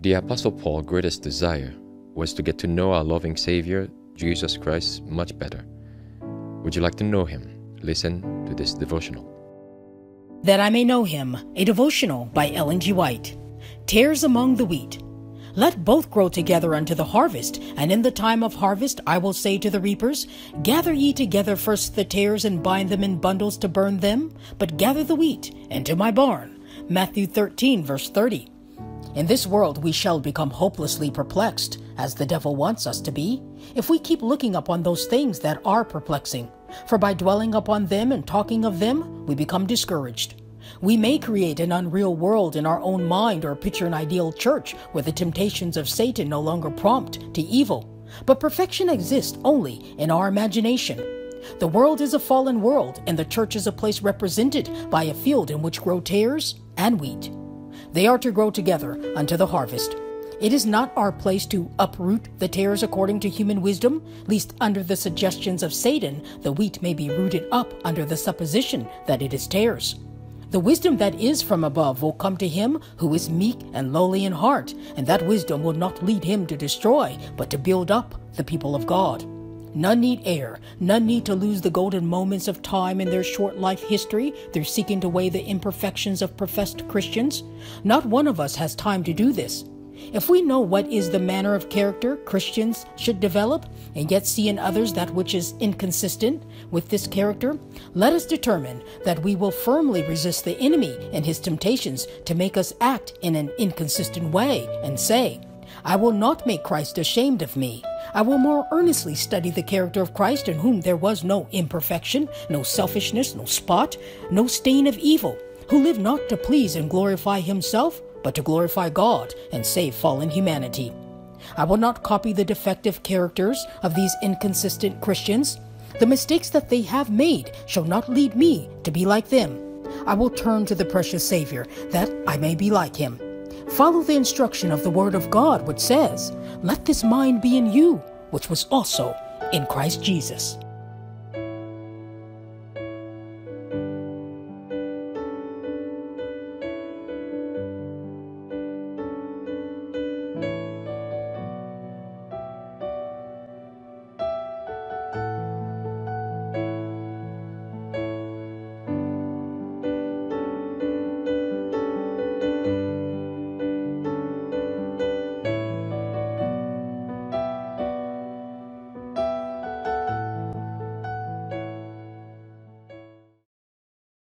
The Apostle Paul's greatest desire was to get to know our loving Savior, Jesus Christ, much better. Would you like to know him? Listen to this devotional. That I may know him, a devotional by Ellen G. White. Tares among the wheat. Let both grow together unto the harvest, and in the time of harvest I will say to the reapers, Gather ye together first the tares and bind them in bundles to burn them, but gather the wheat into my barn. Matthew 13, verse 30. In this world we shall become hopelessly perplexed, as the devil wants us to be, if we keep looking upon those things that are perplexing. For by dwelling upon them and talking of them, we become discouraged. We may create an unreal world in our own mind or picture an ideal church where the temptations of Satan no longer prompt to evil. But perfection exists only in our imagination. The world is a fallen world, and the church is a place represented by a field in which grow tares and wheat. They are to grow together unto the harvest. It is not our place to uproot the tares according to human wisdom, lest under the suggestions of Satan the wheat may be rooted up under the supposition that it is tares. The wisdom that is from above will come to him who is meek and lowly in heart, and that wisdom will not lead him to destroy, but to build up the people of God. None need err. none need to lose the golden moments of time in their short life history through seeking to weigh the imperfections of professed Christians. Not one of us has time to do this. If we know what is the manner of character Christians should develop, and yet see in others that which is inconsistent with this character, let us determine that we will firmly resist the enemy and his temptations to make us act in an inconsistent way, and say, I will not make Christ ashamed of me. I will more earnestly study the character of Christ in whom there was no imperfection, no selfishness, no spot, no stain of evil, who lived not to please and glorify himself, but to glorify God and save fallen humanity. I will not copy the defective characters of these inconsistent Christians. The mistakes that they have made shall not lead me to be like them. I will turn to the precious Savior that I may be like him. Follow the instruction of the Word of God, which says, Let this mind be in you, which was also in Christ Jesus.